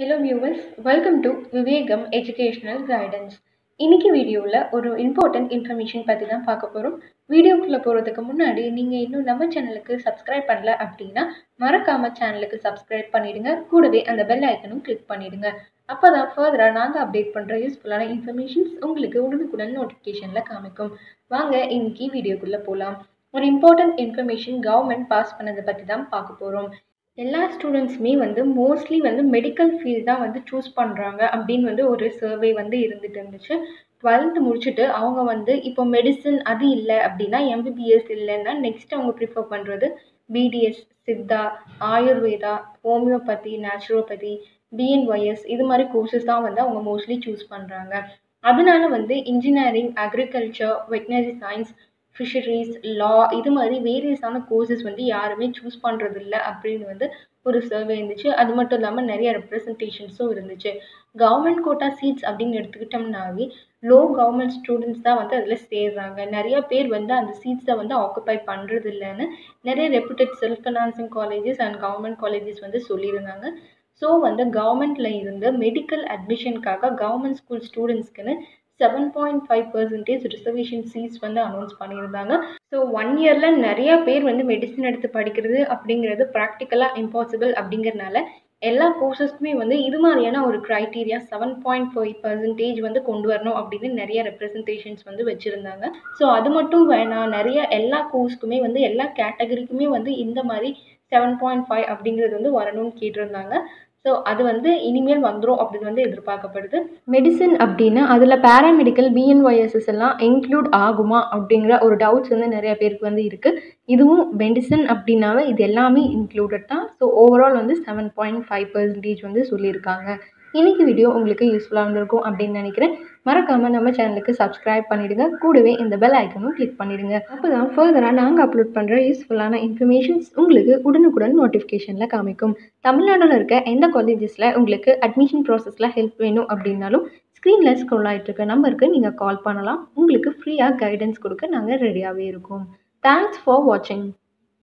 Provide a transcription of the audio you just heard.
Hello viewers welcome to Vivekam educational guidance இன்னைக்கு வீடியோவில் ஒரு இம்பார்ட்டன்ட் இன்ஃபர்மேஷன் பற்றி தான் பார்க்க போகிறோம் வீடியோக்குள்ளே போகிறதுக்கு முன்னாடி நீங்கள் இன்னும் நம்ம சேனலுக்கு சப்ஸ்கிரைப் பண்ணல அப்படின்னா மறக்காமல் சேனலுக்கு சப்ஸ்கிரைப் பண்ணிடுங்க. கூடவே அந்த பெல் ஐக்கனும் கிளிக் பண்ணிடுங்க. அப்போ தான் ஃபர்தராக நாங்கள் அப்டேட் பண்ணுற யூஸ்ஃபுல்லான இன்ஃபர்மேஷன்ஸ் உங்களுக்கு உடனுக்குடன் நோட்டிஃபிகேஷனில் காமிக்கும். வாங்க இன்னைக்கு வீடியோக்குள்ளே போகலாம் ஒரு இம்பார்ட்டன்ட் இன்ஃபர்மேஷன் கவர்மெண்ட் பாஸ் பண்ணதை பற்றி தான் பார்க்க போகிறோம் எல்லா ஸ்டூடெண்ட்ஸுமே வந்து மோஸ்ட்லி வந்து மெடிக்கல் ஃபீல்ட் தான் வந்து சூஸ் பண்ணுறாங்க அப்படின்னு வந்து ஒரு சர்வே வந்து இருந்துட்டு இருந்துச்சு. டுவெல்த்து முடிச்சுட்டு அவங்க வந்து இப்போ மெடிசன் அது இல்லை அப்படின்னா எம்பிபிஎஸ் இல்லைன்னா நெக்ஸ்ட் அவங்க ப்ரிஃபர் பண்ணுறது BDS Siddha Ayurveda homeopathy naturopathy BNYS இது மாதிரி கோர்சஸ் தான் வந்து அவங்க மோஸ்ட்லி சூஸ் பண்ணுறாங்க அதனால வந்து engineering agriculture veterinary science fisheries law இது மாதிரி வேரியஸான கோர்சஸ் வந்து யாருமே சூஸ் பண்ணுறது இல்லை அப்படின்னு வந்து ஒரு சர்வே இருந்துச்சு. அது மட்டும் இல்லாமல் நிறைய ரெப்ரசன்டேஷன்ஸும் இருந்துச்சு. கவர்மெண்ட் கோட்டா சீட்ஸ் அப்படின்னு எடுத்துக்கிட்டோம்னாவே லோ கவர்மெண்ட் ஸ்டூடெண்ட்ஸ் தான் வந்து அதில் சேர்றாங்க. நிறைய பேர் வந்து அந்த சீட்ஸை வந்து ஆக்குப்பை பண்ணுறது இல்லைன்னு நிறைய reputed self financing colleges and government colleges வந்து சொல்லியிருந்தாங்க. ஸோ வந்து கவர்மெண்ட்டில் இருந்து மெடிக்கல் அட்மிஷனுக்காக government school ஸ்டூடெண்ட்ஸ்க்குன்னு seven point five percentage reservation seats வந்து அனௌன்ஸ் பண்ணியிருந்தாங்க. ஸோ ஒன் இயரில் நிறையா பேர் வந்து மெடிசன் எடுத்து படிக்கிறது அப்படிங்கிறது ப்ராக்டிக்கலாக இம்பாசிபிள் அப்படிங்கிறனால எல்லா கோர்சஸ்க்குமே வந்து இது மாதிரியான ஒரு criteria seven point five percentage வந்து கொண்டு வரணும் அப்படின்னு நிறைய ரெப்ரசன்டேஷன்ஸ் வந்து வச்சுருந்தாங்க. ஸோ அது மட்டும் வேணாம் நிறைய எல்லா கோர்ஸ்க்குமே வந்து எல்லா கேட்டகரிக்குமே வந்து இந்த மாதிரி செவன் பாயிண்ட் ஃபைவ் அப்படிங்கிறது வந்து வரணும்னு கேட்டிருந்தாங்க. ஸோ அது வந்து இனிமேல் வந்துடும் அப்படின்னு வந்து எதிர்பார்க்கப்படுது. மெடிசன் அப்படின்னா அதில் பேராமெடிக்கல் பிஎன்ஒய்எஸ்எஸ் எல்லாம் இன்க்ளூட் ஆகுமா அப்படிங்கிற ஒரு டவுட்ஸ் வந்து நிறைய பேருக்கு வந்து இருக்குது இதுவும் மெடிசன் அப்படின்னாவே இது எல்லாமே இன்க்ளூடட் தான். ஸோ ஓவரால் வந்து செவன் பாயிண்ட் ஃபைவ் பர்சன்டேஜ் வந்து சொல்லியிருக்காங்க. இன்றைக்கி வீடியோ உங்களுக்கு யூஸ்ஃபுல்லாக இருந்திருக்கும் அப்படின்னு நினைக்கிறேன். மறக்காமல் நம்ம சேனலுக்கு சப்ஸ்கிரைப் பண்ணிவிடுங்க கூடவே இந்த பெல் ஐக்கனும் கிளிக் பண்ணிவிடுங்க அப்போ தான் ஃபர்தராக நாங்கள் அப்லோட் பண்ணுற யூஸ்ஃபுல்லான இன்ஃபர்மேஷன்ஸ் உங்களுக்கு உடனுக்குடன் நோட்டிஃபிகேஷனில் காமிக்கும். தமிழ்நாட்டில் இருக்க எந்த காலேஜஸில் உங்களுக்கு அட்மிஷன் ப்ராசஸில் ஹெல்ப் வேணும் அப்படின்னாலும் ஸ்க்ரீனில் ஸ்க்ரோல் ஆகிட்டுருக்க நம்பருக்கு நீங்கள் கால் பண்ணலாம். உங்களுக்கு ஃப்ரீயாக கைடன்ஸ் கொடுக்க நாங்கள் ரெடியாகவே இருக்கோம். தேங்க்ஸ் ஃபார் வாட்சிங்